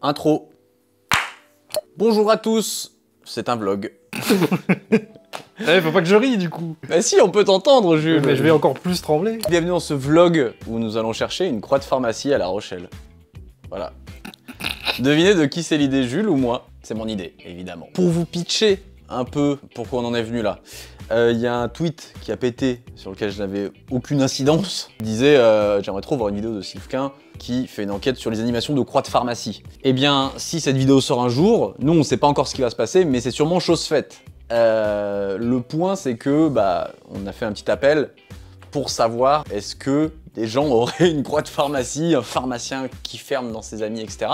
Intro. Bonjour à tous, c'est un vlog. Eh, faut pas que je rie du coup. Bah si, on peut t'entendre, Jules. Mais je vais encore plus trembler. Bienvenue dans ce vlog où nous allons chercher une croix de pharmacie à La Rochelle. Voilà. Devinez de qui c'est l'idée, Jules ou moi? C'est mon idée, évidemment. Pour vous pitcher un peu pourquoi on en est venu là, euh, il y a un tweet qui a pété sur lequel je n'avais aucune incidence. Il disait euh, J'aimerais trop voir une vidéo de Sylvain qui fait une enquête sur les animations de croix de pharmacie. Eh bien, si cette vidéo sort un jour, nous on sait pas encore ce qui va se passer, mais c'est sûrement chose faite. Euh, le point, c'est que bah, on a fait un petit appel pour savoir est-ce que des gens auraient une croix de pharmacie, un pharmacien qui ferme dans ses amis, etc.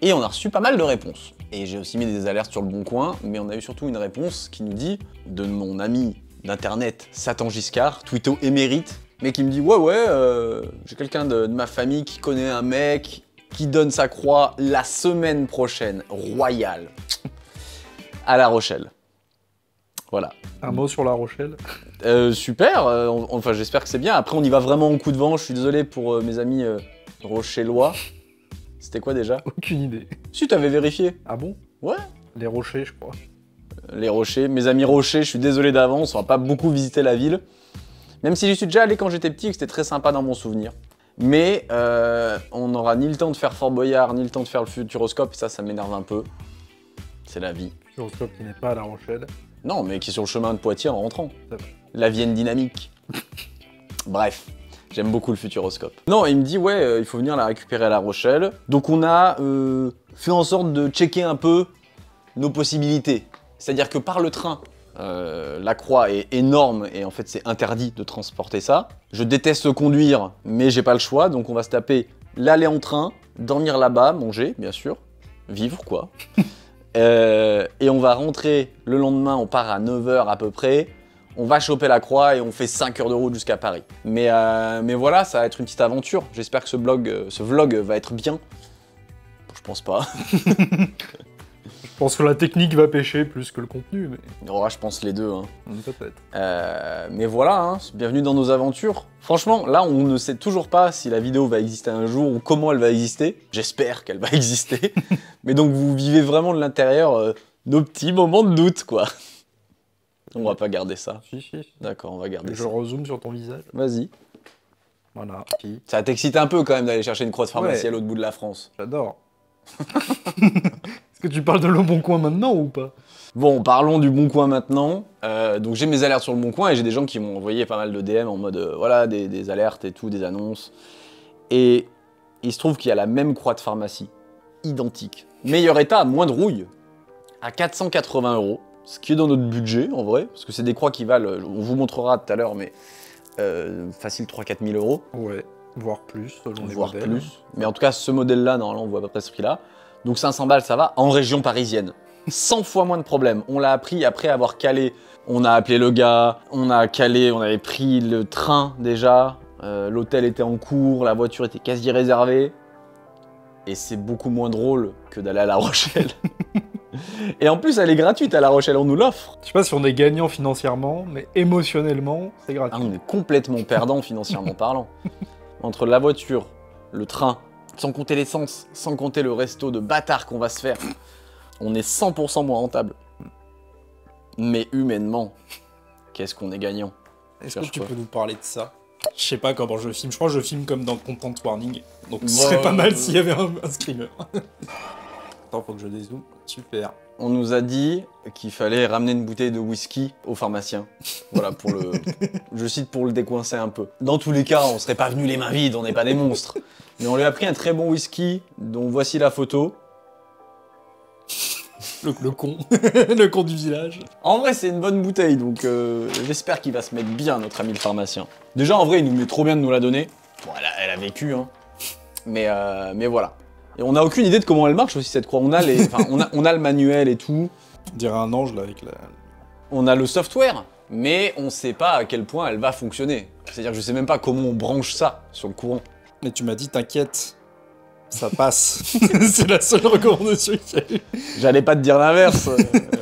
Et on a reçu pas mal de réponses. Et j'ai aussi mis des alertes sur le bon coin, mais on a eu surtout une réponse qui nous dit de mon ami d'internet Satan Giscard, twitto émérite, mais qui me dit ouais ouais, euh, j'ai quelqu'un de, de ma famille qui connaît un mec qui donne sa croix la semaine prochaine, royale à La Rochelle. Voilà. Un mot sur La Rochelle. Euh, super, euh, on- enfin j'espère que c'est bien. Après on y va vraiment au coup de vent, je suis désolé pour euh, mes amis rochellois. C'était quoi déjà Aucune idée. Si t'avais vérifié. Ah bon? Ouais. Les rochers, je crois. Les rochers, mes amis rochers, je suis désolé d'avance, on va pas beaucoup visiter la ville. Même si j'y suis déjà allé quand j'étais petit et que c'était très sympa dans mon souvenir. Mais euh, on n'aura ni le temps de faire Fort Boyard, ni le temps de faire le Futuroscope, et ça, ça m'énerve un peu. C'est la vie. Futuroscope qui n'est pas à La Rochelle. Non, mais qui est sur le chemin de Poitiers en rentrant. La Vienne dynamique. Bref, j'aime beaucoup le Futuroscope. Non, il me dit, ouais, euh, il faut venir la récupérer à La Rochelle. Donc on a euh, fait en sorte de checker un peu nos possibilités. C'est-à-dire que par le train, euh, la croix est énorme et en fait c'est interdit de transporter ça. Je déteste conduire, mais j'ai pas le choix, donc on va se taper l'aller en train, dormir là-bas, manger, bien sûr, vivre quoi. Et on va rentrer le lendemain, on part à 9h à peu près. On va choper la croix et on fait 5 heures de route jusqu'à Paris. Mais, euh, mais voilà, ça va être une petite aventure. J'espère que ce, blog, euh, ce vlog va être bien. Je pense pas. Je pense que la technique va pêcher plus que le contenu, mais Oh, je pense les deux. hein. peut-être. Euh, mais voilà, hein, bienvenue dans nos aventures. Franchement, là, on ne sait toujours pas si la vidéo va exister un jour ou comment elle va exister. J'espère qu'elle va exister. mais donc, vous vivez vraiment de l'intérieur euh, nos petits moments de doute, quoi. On va pas garder ça. Si, si. D'accord, on va garder Je ça. rezoome sur ton visage. Vas-y. Voilà. Si. Ça t'excite un peu quand même d'aller chercher une croix de pharmacie Ouais. à l'autre bout de la France. J'adore. Est-ce que tu parles de Le Bon Coin maintenant ou pas? Bon, parlons du Bon Coin maintenant. Euh, donc j'ai mes alertes sur le Bon Coin et j'ai des gens qui m'ont envoyé pas mal de DM en mode euh, voilà des, des alertes et tout, des annonces. Et il se trouve qu'il y a la même croix de pharmacie, identique, meilleur état, moins de rouille, à 480 euros, ce qui est dans notre budget en vrai, parce que c'est des croix qui valent, on vous montrera tout à l'heure, mais euh, facile 3-4 000 euros Ouais. Voire plus, selon les voire modèles. plus. Mais en tout cas, ce modèle-là, normalement, on voit à peu près ce prix-là. Donc 500 balles, ça va, en région parisienne. 100 fois moins de problèmes. On l'a appris après avoir calé. On a appelé le gars, on a calé, on avait pris le train déjà. euh, L'hôtel était en cours, la voiture était quasi réservée. Et c'est beaucoup moins drôle que d'aller à La Rochelle. Et en plus, elle est gratuite à La Rochelle, on nous l'offre. Je sais pas si on est gagnant financièrement, mais émotionnellement, c'est Ah, gratuit. on est complètement perdant financièrement parlant. Entre la voiture, le train, sans compter l'essence, sans compter le resto de bâtard qu'on va se faire, on est 100% moins rentable. Mais humainement, qu'est-ce qu'on est gagnant? Est-ce que tu quoi peux nous parler de ça? Je sais pas comment je filme. Je crois que je filme comme dans Content Warning. Donc ce serait pas mal ouais. s'il y avait un, un screamer. Attends, faut que je dézoome. Super. On nous a dit qu'il fallait ramener une bouteille de whisky au pharmacien. Voilà, pour le. Je cite pour le décoincer un peu. Dans tous les cas, on serait pas venu les mains vides, on n'est pas des monstres. Mais on lui a pris un très bon whisky, dont voici la photo. Le, le con. le con du village. En vrai, c'est une bonne bouteille, donc euh, j'espère qu'il va se mettre bien, notre ami le pharmacien. Déjà, en vrai, il nous met trop bien de nous la donner. Bon, elle a, elle a vécu, hein. Mais, euh, mais voilà. Et on n'a aucune idée de comment elle marche aussi, cette croix. On a, les, enfin, on a, on a le manuel et tout. On dirait un ange là avec la. On a le software, mais on sait pas à quel point elle va fonctionner. C'est-à-dire que je sais même pas comment on branche ça sur le courant. Mais tu m'as dit, t'inquiète. Ça passe. c'est la seule recommandation qu'il y a eu. J'allais pas te dire l'inverse. Euh,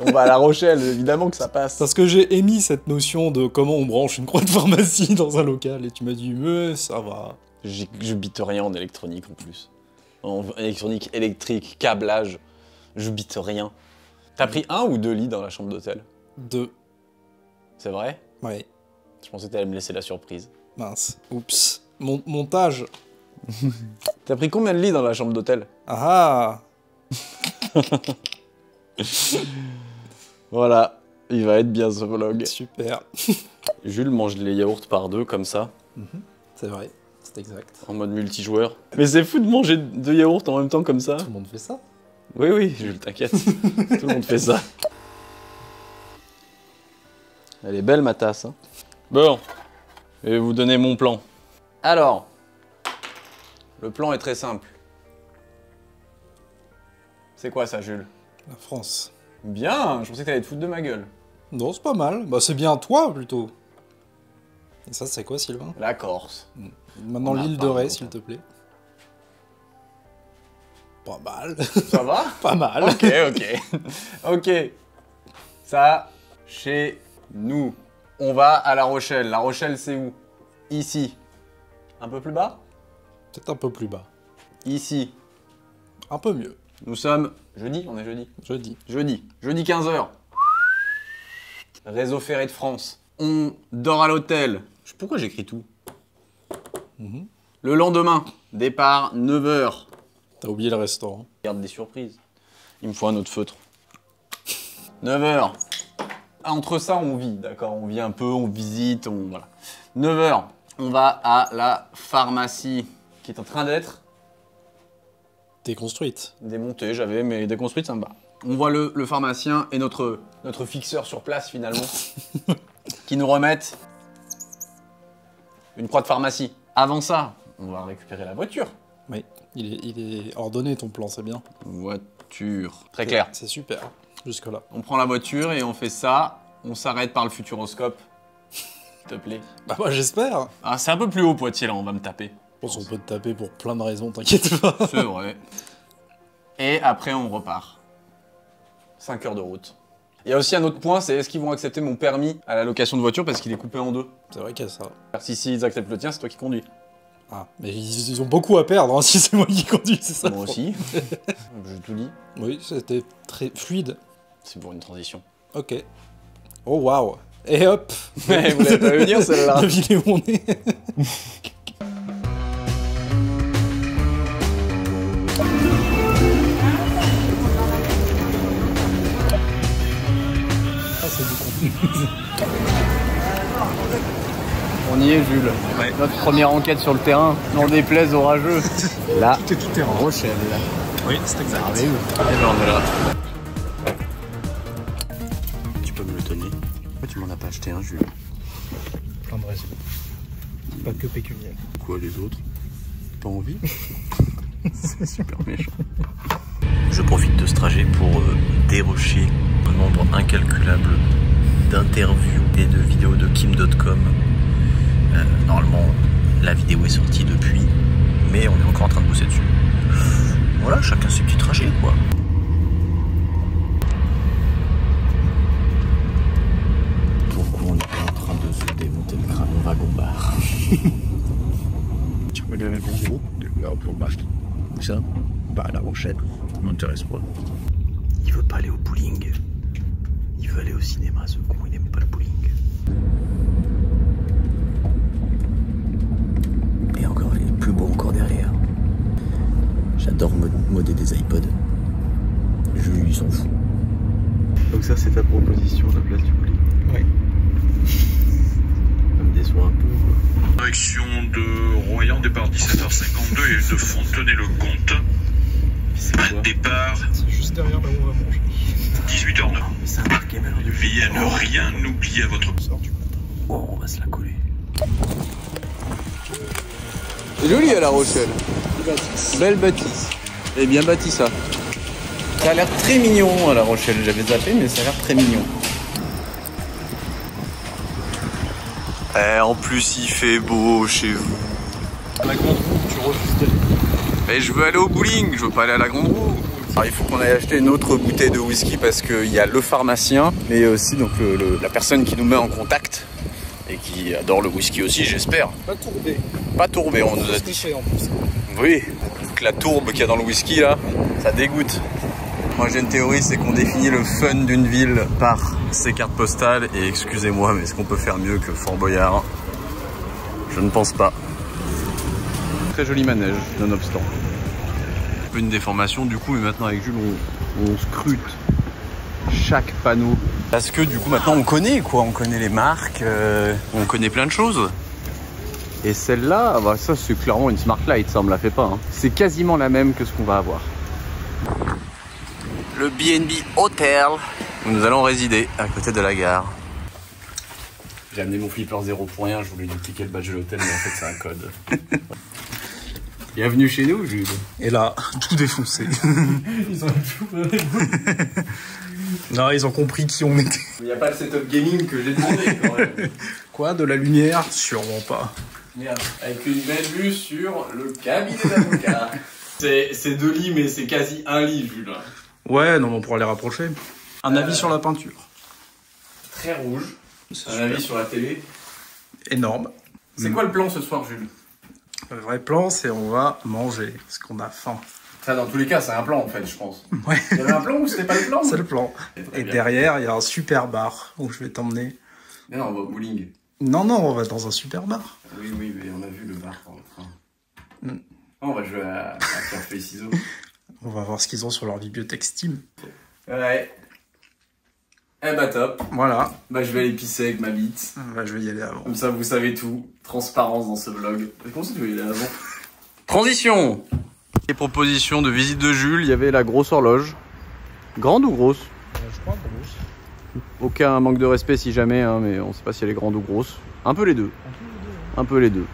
on va à La Rochelle, évidemment que ça passe. Parce que j'ai émis cette notion de comment on branche une croix de pharmacie dans un local et tu m'as dit, mais ça va. Je bite rien en électronique en plus. En électronique, électrique, câblage. Je bite rien. T'as pris un ou deux lits dans la chambre d'hôtel? Deux. C'est vrai? Ouais. Je pensais que t'allais me laisser la surprise. Mince. Oups. Mon montage. T'as pris combien de lits dans la chambre d'hôtel? Ah Voilà, il va être bien ce vlog. Super. Jules mange les yaourts par deux comme ça, C'est vrai. C'est exact. en mode multijoueur. Mais c'est fou de manger deux yaourts en même temps comme ça. Tout le monde fait ça. Oui, oui, Jules, t'inquiète. Tout le monde fait ça. Elle est belle ma tasse. hein. Bon, je vais vous donner mon plan. Alors, le plan est très simple. C'est quoi ça, Jules? La France. Bien, je pensais que t'allais te foutre de ma gueule. Non, c'est pas mal. Bah, c'est bien toi, plutôt. Et ça, c'est quoi, Sylvain? La Corse. Maintenant, l'île de Ré, s'il te plaît. Pas mal. Ça va pas mal. Ok, ok. ok. Ça, chez nous. On va à La Rochelle. La Rochelle, c'est où? Ici. Un peu plus bas? Peut-être un peu plus bas. Ici. Un peu mieux, Nous sommes jeudi, on est jeudi. je dis. Jeudi. Jeudi 15h. Réseau ferré de France. On dort à l'hôtel. Pourquoi j'écris tout? Mhm. Le lendemain, départ 9h. T'as oublié le restaurant. Garde des surprises. Il me faut un autre feutre. 9h. Entre ça, on vit, d'accord On vit un peu, on visite, on. Voilà. 9h. On va à la pharmacie qui est en train d'être T'es construite. démontée. J'avais, mais déconstruite, ça me va. On voit le, le pharmacien et notre, notre fixeur sur place finalement qui nous remettent une croix de pharmacie. Avant ça, on va récupérer la voiture. Oui. Il est, il est ordonné ton plan, c'est bien. Voiture. Très clair. C'est super. Jusque-là. On prend la voiture et on fait ça. On s'arrête par le futuroscope. S'il te plaît. Bah, moi, j'espère. Ah, c'est un peu plus haut, Poitiers, là, on va me taper. Je pense qu'on peut te taper pour plein de raisons, t'inquiète pas. C'est vrai. Et après, on repart. 5 heures de route. Il y a aussi un autre point, c'est est-ce qu'ils vont accepter mon permis à la location de voiture parce qu'il est coupé en deux? C'est vrai qu'il y a ça. Si, si ils acceptent le tien, c'est toi qui conduis. Ah, mais ils, ils ont beaucoup à perdre hein, si c'est moi qui conduis, c'est ça. Moi aussi. J'ai tout dit. Oui, c'était très fluide. C'est pour une transition. Ok. Oh waouh. Et hop Vous l'avez pas vu venir, celle-là Devinez où on est. Ah. On y est, Jules. Notre première enquête sur le terrain, n'en déplaise orageux. Là, Tout est tout terrain. Rochelle. Oui, c'est exact. Et ben on est là. Tu peux me le donner Pourquoi tu m'en as pas acheté un, Jules Plein de raisons. Pas que pécuniaire. Quoi, les autres Pas envie C'est super méchant. Je profite de ce trajet pour euh, dérocher nombre incalculable d'interviews et de vidéos de Kim.com. Euh, normalement, la vidéo est sortie depuis, mais on est encore en train de bosser dessus. Voilà, chacun ses petits trajets, quoi. Pourquoi on est en train de se démonter le crâne au wagon-bar Tu connais le groupe? De Ça? Pas à La Rochelle. Ça m'intéresse pas. Il veut pas aller au bowling. Il veut aller au cinéma, ce con, il n'aime pas le bowling. Et encore, il est plus beau encore derrière. J'adore mod- modder des iPods. Je lui s'en fout. Donc ça c'est ta proposition, la place du bowling Oui. Ça me déçoit un peu. quoi. Direction de Royan, départ 17h52 et de Fontenay-le-Comte. Départ C'est juste derrière là où on va manger. 18h09. Mais c'est marqué à l'heure du Veillez à ne rien oublier à votre. Oh, on va se la coller. C'est joli à La Rochelle? Belle bâtisse. Et bien bâti ça. Ça a l'air très mignon à La Rochelle. J'avais zappé, mais ça a l'air très mignon. Eh, en plus, il fait beau chez vous. La grande roue, tu refuses d'aller. Mais je veux aller au bowling, je veux pas aller à la grande roue. Alors, il faut qu'on aille acheter une autre bouteille de whisky parce qu'il y a le pharmacien, mais aussi donc le- le- la personne qui nous met en contact et qui adore le whisky aussi, j'espère. Pas tourbé. Pas tourbé, on nous a dit. En plus. Oui. avec la tourbe qu'il y a dans le whisky là, ça dégoûte. Moi j'ai une théorie, c'est qu'on définit le fun d'une ville par ses cartes postales. Et excusez-moi, mais est-ce qu'on peut faire mieux que Fort Boyard? Je ne pense pas. Très joli manège, nonobstant. Un peu une déformation du coup, mais maintenant avec Jules, on, on scrute chaque panneau. Parce que du coup maintenant on connaît quoi, on connaît les marques, euh, on connaît plein de choses. Et celle-là, bah, ça c'est clairement une Smart Light, ça on me la fait pas. hein. C'est quasiment la même que ce qu'on va avoir. Le BNB Hotel où nous allons résider à côté de la gare. J'ai amené mon flipper zéro pour rien, je voulais lui cliquer le badge de l'hôtel, mais en fait c'est un code. Bienvenue chez nous, Jules. Et là, tout défoncé. Ils ont tout non, ils ont compris qui on était. Il n'y a pas le setup gaming que j'ai demandé quand même. Quoi De la lumière? Sûrement pas. Merde, avec une belle vue sur le cabinet d'avocat. c'est, c'est deux lits, mais c'est quasi un lit, Jules. Ouais, non, on pourra les rapprocher. Un avis sur la peinture. Très rouge. Un super. avis sur la télé. Énorme. C'est quoi le plan ce soir, Jules? Le vrai plan, c'est on va manger, parce qu'on a faim. Ça, dans tous les cas, c'est un plan en fait, je pense. Ouais, Il y avait un plan ou c'était pas le plan c'est le plan. Et bien. derrière, il y a un super bar où je vais t'emmener. Non, on va au bowling. Non, non, on va dans un super bar. Oui, oui, mais on a vu le bar dans le train. Mm. Oh, on va jouer à, à pierre feuille ciseaux. On va voir ce qu'ils ont sur leur bibliothèque Steam. Ouais. Eh bah top. Voilà, Bah je vais aller pisser avec ma bite. Bah, je vais y aller avant. Comme ça vous savez tout. Transparence dans ce vlog. Comment ça tu avant Transition Les propositions de visite de Jules, il y avait la grosse horloge. Grande ou grosse Je crois grosse. Aucun manque de respect si jamais, hein, mais on sait pas si elle est grande ou grosse. Un peu les deux. Un peu les deux.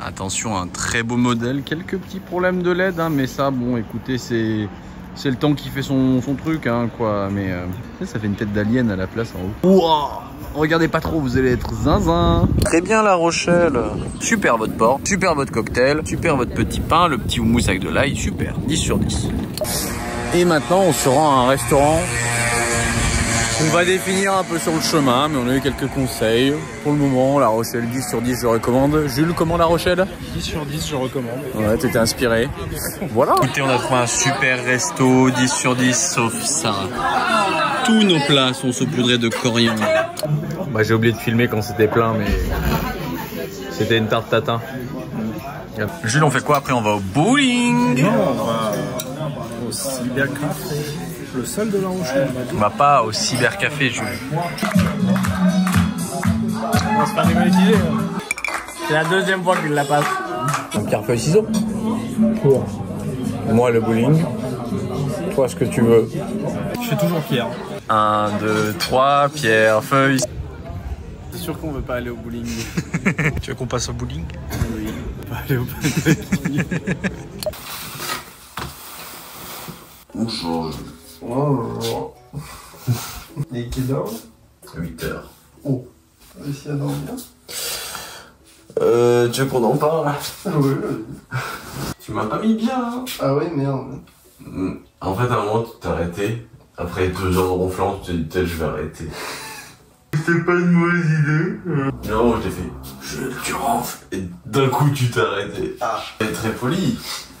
Attention, un très beau modèle. Quelques petits problèmes de LED, hein, mais ça, bon, écoutez, c'est. C'est le temps qui fait son, son truc, hein, quoi. Mais euh, ça fait une tête d'alien à la place en haut. Ouah Regardez pas trop, vous allez être zinzin. Très bien, La Rochelle. Super votre porc, super votre cocktail, super votre petit pain, le petit houmous avec de l'ail, super. 10 sur 10. Et maintenant, on se rend à un restaurant on va définir un peu sur le chemin, mais on a eu quelques conseils. Pour le moment, La Rochelle 10 sur 10, je recommande. Jules, comment La Rochelle 10 sur 10, je recommande. Ouais, t'étais inspiré. Voilà. Écoutez, on a trouvé un super resto, 10 sur 10, sauf ça. Tous nos plats sont saupoudrés de coriandre. Bah, j'ai oublié de filmer quand c'était plein, mais c'était une tarte tatin. Jules, on fait quoi après On va au bowling Non, on va au cybercafé. Le seul de la Rochelle. On va pas au cybercafé, Jules. On va se faire démonétiser. C'est la deuxième fois qu'il la passe. Pierre, feuille, ciseaux. Moi, le bowling. Toi, ce que tu veux. Je suis toujours Pierre. 1, 2, 3, pierre, feuille. C'est sûr qu'on veut pas aller au bowling. Tu veux qu'on passe au bowling? Oui. On va aller au Et qui dort 8 heures. Réussi à dormir? Euh, tu veux qu'on en parle? Oui, Tu m'as pas mis bien, hein Ah oui, merde. En fait, à un moment, tu t'es arrêté. Après deux heures de ronflant, tu t'es dit, peut-être je vais arrêter. C'était pas une mauvaise idée. Non, je t'ai fait, je, tu ronfles. Et d'un coup, tu t'es arrêté. Ah, est très poli.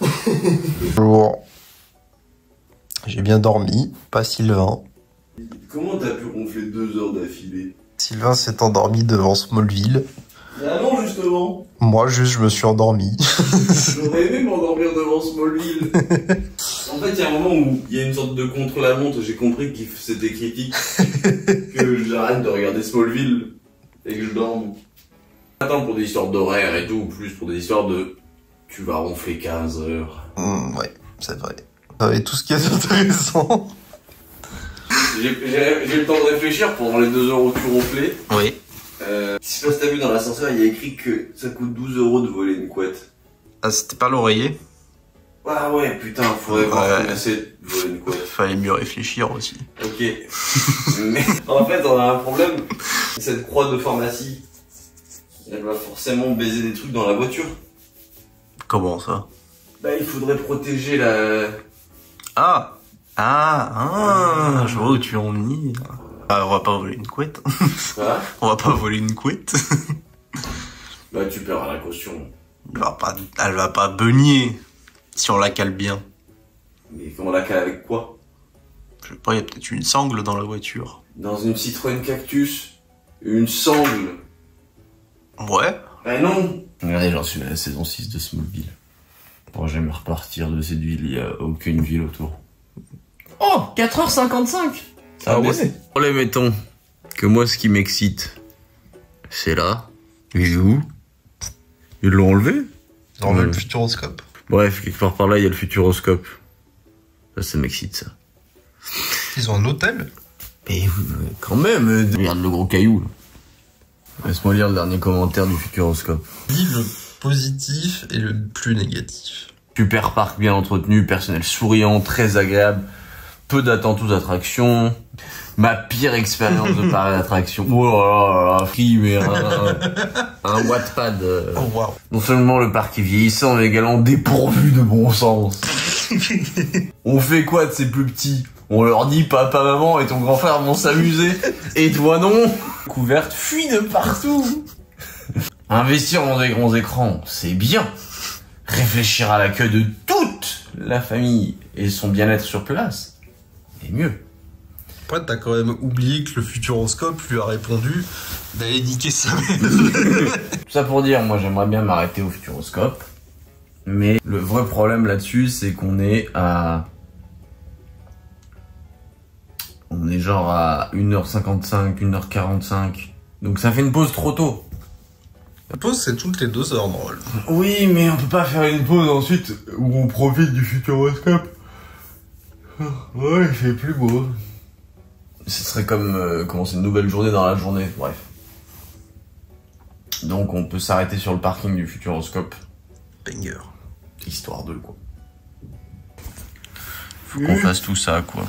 Bonjour. J'ai bien dormi, pas Sylvain. Comment t'as pu ronfler deux heures d'affilée? Sylvain s'est endormi devant Smallville. Ah non, justement. Moi, juste, je me suis endormi. J'aurais aimé m'endormir devant Smallville. en fait, il y a un moment où il y a une sorte de contre-la-montre, j'ai compris que c'était critique que j'arrête de regarder Smallville et que je dorme. Attends, pour des histoires d'horaire et tout, ou plus pour des histoires de tu vas ronfler 15 heures. Hmm, ouais, c'est vrai. Avait tout ce qu'il y a d'intéressant. J'ai eu le temps de réfléchir pendant les deux heures où tu ronflais. Oui. Euh, je sais pas si t'as vu dans l'ascenseur, il y a écrit que ça coûte 12 euros de voler une couette. Ah, c'était pas l'oreiller? Ah ouais, putain, faudrait voir Ouais. combien c'est de voler une couette. Fallait mieux réfléchir aussi. Ok. Mais en fait, on a un problème. Cette croix de pharmacie, elle va forcément baiser des trucs dans la voiture. Comment ça? Bah, il faudrait protéger la. Ah Ah, ah, je vois où tu en venir. Ah, on va pas voler une couette. On va pas voler une couette. Bah, tu paieras la caution. Elle va pas, elle va pas beugner. Si on la cale bien. Mais on la cale avec quoi? Je sais pas, il y a peut-être une sangle dans la voiture. Dans une Citroën Cactus? Une sangle? Ouais. Bah non Regardez, j'en suis à la saison 6 de Smallville. Pour jamais repartir de cette ville, il y a aucune ville autour. Oh 4h55 Ah ouais Allez, mettons que moi, ce qui m'excite, c'est là. Il est où Ils l'ont enlevé Dans le futuroscope. Bref, quelque part par là, il y a le futuroscope. Ça, ça m'excite, ça. Ils ont un hôtel? Mais euh, quand même, euh, regarde le gros caillou. là. Laisse-moi lire le dernier commentaire du futuroscope. Le positif et le plus négatif. Super parc bien entretenu, personnel souriant, très agréable, peu d'attentes aux attractions. Ma pire expérience de parc d'attraction. Oh là là là, free, mais un, un Wattpad. Oh. Non seulement le parc est vieillissant, mais également dépourvu de bon sens. On fait quoi de ces plus petits? On leur dit papa, maman et ton grand frère vont s'amuser. Et toi non? Couverte fuit de partout. Investir dans des grands écrans, c'est bien. Réfléchir à l'accueil de toute la famille et son bien-être sur place, c'est mieux. Après, t'as quand même oublié que le futuroscope lui a répondu d'aller niquer sa mère. Tout ça pour dire, moi j'aimerais bien m'arrêter au futuroscope. Mais le vrai problème là-dessus, c'est qu'on est à. On est genre à 1h55, 1h45. Donc ça fait une pause trop tôt. La pause, c'est toutes les deux heures, drôle. Oui, mais on peut pas faire une pause ensuite où on profite du futuroscope. Ouais, c'est plus beau. Ce serait comme euh, commencer une nouvelle journée dans la journée, bref. Donc on peut s'arrêter sur le parking du futuroscope. Banger. Histoire de quoi. Faut qu'on fasse tout ça, quoi.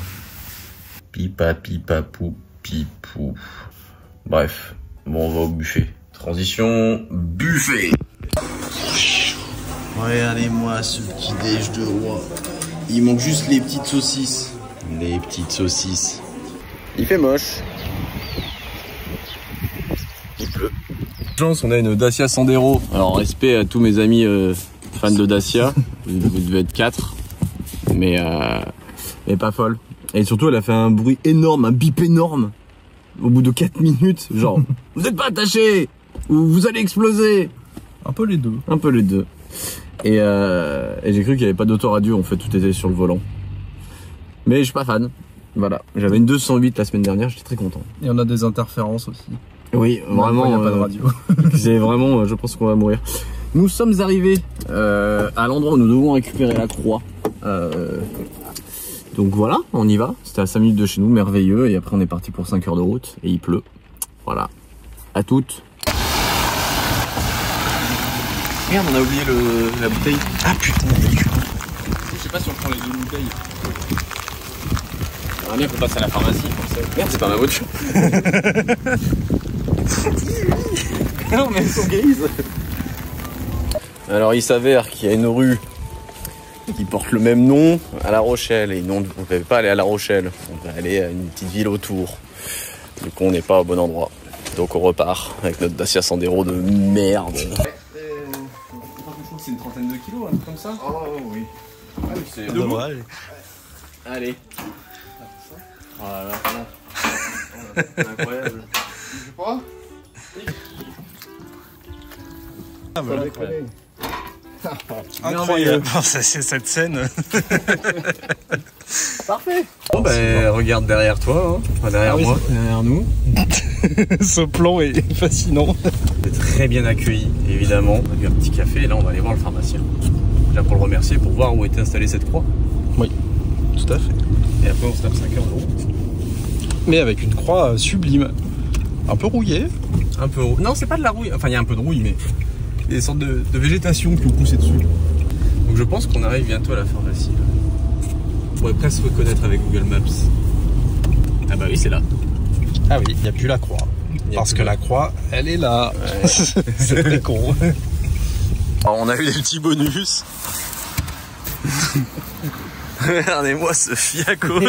Pipa, pipa, pou, pipou. Bref. Bon, on va au buffet. Transition, buffet Regardez-moi ce petit déj de roi. Il manque juste les petites saucisses. Les petites saucisses. Il fait moche. Il pleut. Chance, on a une Dacia Sandero. Alors, respect à tous mes amis euh, fans de Dacia. vous, devez être 4. Mais, euh, mais pas folle. Et surtout, elle a fait un bruit énorme, un bip énorme. Au bout de 4 minutes, genre, vous n'êtes pas attaché Ou vous allez exploser Un peu les deux. Un peu les deux. Et, euh, et j'ai cru qu'il n'y avait pas d'autoradio, en fait, tout était sur le volant. Mais je suis pas fan. Voilà. J'avais une 208 la semaine dernière, j'étais très content. Et on a des interférences aussi. Oui, vraiment. Il n'y a pas de euh, radio. c'est vraiment, euh, je pense qu'on va mourir. Nous sommes arrivés euh, à l'endroit où nous devons récupérer la croix. Euh, donc voilà, on y va. C'était à 5 minutes de chez nous, merveilleux. Et après, on est parti pour 5 heures de route et il pleut. Voilà. À toutes. Merde, on a oublié le, la bouteille. Ah putain, Je sais pas si on prend les deux bouteilles. J'aimerais bien qu'on passe à la pharmacie. comme ça. Merde, c'est pas ma voiture. non, mais elles sont grises. Alors, il s'avère qu'il y a une rue qui porte le même nom à La Rochelle. Et non, on ne peut pas aller à La Rochelle. On va aller à une petite ville autour. Du coup, on n'est pas au bon endroit. Donc, on repart avec notre Dacia Sandero de merde. Kilos, comme ça Oh oui. c'est Dommage. Allez. Oh là là. C'est incroyable. Je crois? Incroyable. C'est cette scène. Parfait. Bon ben regarde derrière toi, hein. Enfin, derrière Ah oui, moi, derrière nous. Ce plan est fascinant. Très bien accueillis, évidemment. On a bu un petit café et là on va aller voir le pharmacien. Déjà pour le remercier, pour voir où était installée cette croix. Tout à fait. Et après on se tape 5 heures de route. Mais avec une croix euh, sublime. Un peu rouillée. Un peu. Non, c'est pas de la rouille. Enfin, il y a un peu de rouille, mais il y a des sortes de, de végétation qui ont poussé dessus. Donc je pense qu'on arrive bientôt à la pharmacie. là. On pourrait presque reconnaître avec Google Maps. Ah bah oui, c'est là. Ah oui, il n'y a plus la croix. Parce que la- croix, elle est là. C'est très con. Alors, on a eu des petits bonus. Regardez-moi ce fiacos.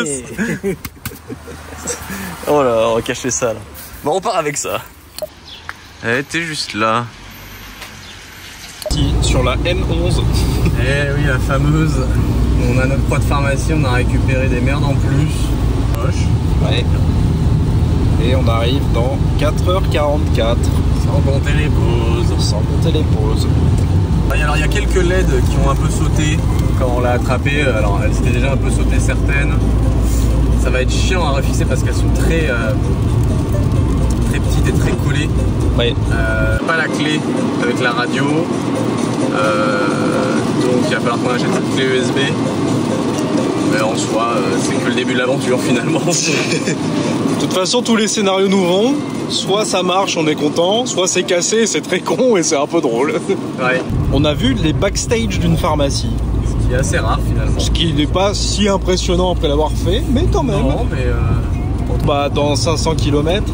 oh là, on va cacher ça là. Bon, on part avec ça. Elle était juste là. Qui, sur la N11, Eh oui, la fameuse. On a notre croix de pharmacie, on a récupéré des merdes en plus. Moche. Ouais. Et on arrive dans 4h44, Sans compter les pauses. sans compter les pauses. Alors il y a quelques LED qui ont un peu sauté quand on l'a attrapé. Alors elles étaient déjà un peu sautées certaines. Ça va être chiant à refixer parce qu'elles sont très, euh, très petites et très collées. Euh, pas la clé avec la radio. Euh, donc il va falloir qu'on achète cette clé USB. Mais en soi, c'est que le début de l'aventure finalement. De toute façon, tous les scénarios nous vont. Soit ça marche, on est content, soit c'est cassé, c'est très con et c'est un peu drôle. ouais. On a vu les backstage d'une pharmacie, Ce qui est assez rare finalement. ce qui n'est pas si impressionnant après l'avoir fait, mais quand même. Non, mais euh, Bah, dans 500 km,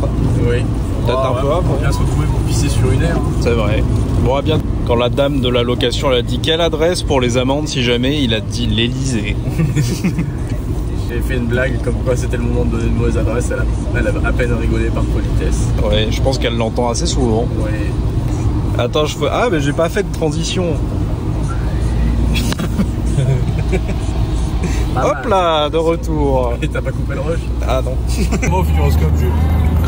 oui. Peut-être un peu On avant. vient se retrouver pour pisser sur une aire. c'est vrai. Bon, bien. Quand la dame de la location elle a dit quelle adresse pour les amendes si jamais, il a dit l'Elysée. J'ai fait une blague comme quoi c'était le moment de donner une mauvaise adresse. Elle a, elle a à peine rigolé par politesse. Ouais, je pense qu'elle l'entend assez souvent. Ouais. Attends, je fais... Ah, mais j'ai pas fait de transition. Hop là, de retour. Et t'as pas coupé le rush Ah non. Moi au Futuroscope, Jules.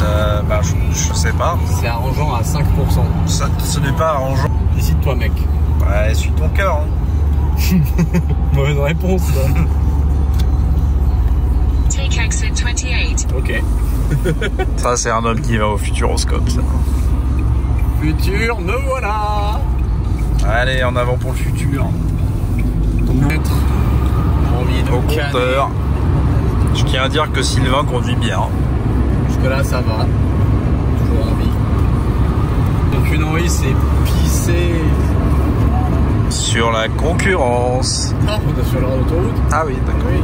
Euh, bah, je, je sais pas. C'est arrangeant à 5%. Ça, ce n'est pas arrangeant. Décide-toi, mec. Ouais, suis ton cœur. Hein. Mauvaise réponse. Take exit 28. ok. Ça, c'est un homme qui va au futuroscope, ça. Futur, me voilà. Allez, en avant pour le futur. De Au compteur. Je tiens à dire que Sylvain conduit bien. Jusque là, ça va. Toujours envie. Donc une envie, c'est pisser. Sur la concurrence. On est sur l'autoroute. Ah oui, d'accord. Oui.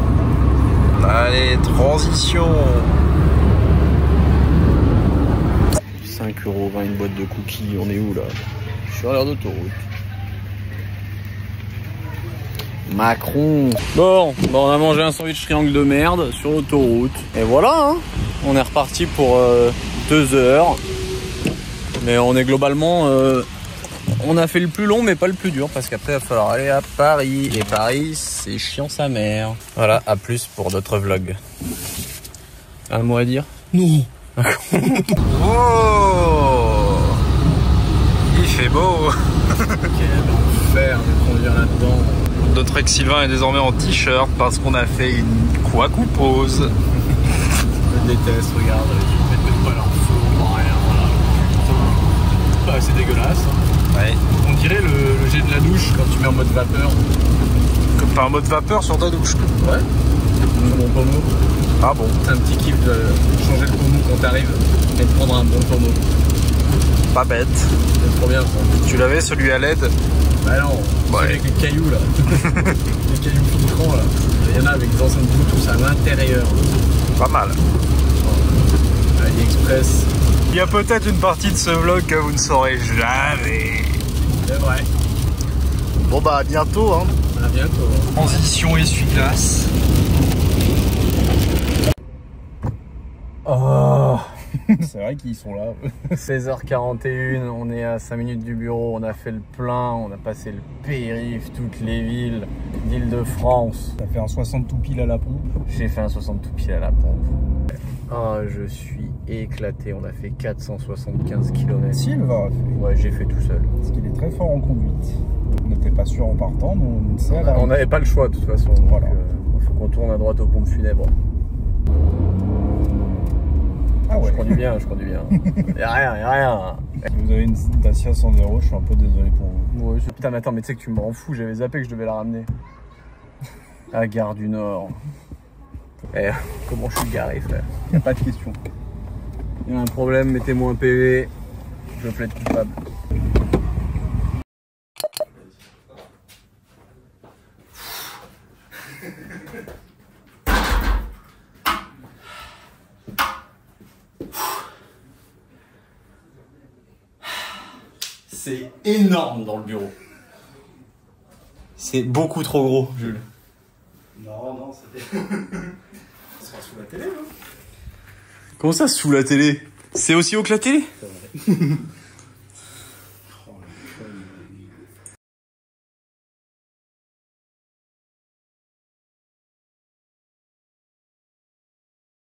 Allez, transition. 5 euros, 20 une boîte de cookies, on est où là? Sur l'air d'autoroute. Macron Bon, bon, on a mangé un sandwich triangle de merde sur l'autoroute. Et voilà, hein on est reparti pour 2 heures. Mais on est globalement... euh, on a fait le plus long mais pas le plus dur parce qu'après il va falloir aller à Paris. Et Paris, c'est chiant sa mère. Voilà, à plus pour d'autres vlogs. Un mot à dire? Non. oh Il fait beau. Quel enfer de conduire là-dedans. Notre ex-Sylvain est désormais en t-shirt parce qu'on a fait une couacou pause. Je déteste, regarde, ils mettent même pas feu, rien, voilà. Putain. Bah, c'est dégueulasse. Ouais. On dirait le, le jet de la douche quand tu mets en mode vapeur. Pas un mode vapeur sur ta douche. Ouais. Sur mon pommeau. Ah bon C'est un petit kiff de changer le pommeau quand t'arrives et de prendre un bon pommeau. Pas bête. C'est trop bien ça. Tu l'avais celui à LED Bah non, Ouais. celui avec les cailloux là. les cailloux filtrants là. Il y en a avec des enceintes Bluetooth à l'intérieur. Pas mal. AliExpress. Il y a peut-être une partie de ce vlog que vous ne saurez jamais. C'est vrai. Bon bah à bientôt hein. À bientôt. Transition essuie-glace. Oh C'est vrai qu'ils sont là. 16h41, on est à 5 minutes du bureau, on a fait le plein, on a passé le périph, toutes les villes d'Île-de-France. Ça fait un 60 tout pile à la pompe. J'ai fait un 60 tout pile à la pompe. Ah, je suis éclaté, on a fait 475 km. Sylvain a fait. Ouais, j'ai fait tout seul. Parce qu'il est très fort en conduite. On n'était pas sûr en partant, mais on n'avait pas le choix de toute façon, Voilà. il faut qu'on tourne à droite aux pompes funèbres. Ah ouais. Je conduis bien, je conduis bien. Y'a rien, y'a rien. Si vous avez une Dacia Sandero, je suis un peu désolé pour vous. Ouais, putain, mais attends, mais tu sais que tu me rends fou, j'avais zappé que je devais la ramener. À Gare du Nord. Eh, comment je suis garé, frère Y a pas de question. Il y a un problème, mettez-moi un PV. Je plaide coupable. C'est énorme dans le bureau. C'est beaucoup trop gros, Jules. Non, non, c'était. sera sous la télé, Comment ça, sous la télé? C'est aussi haut que la télé?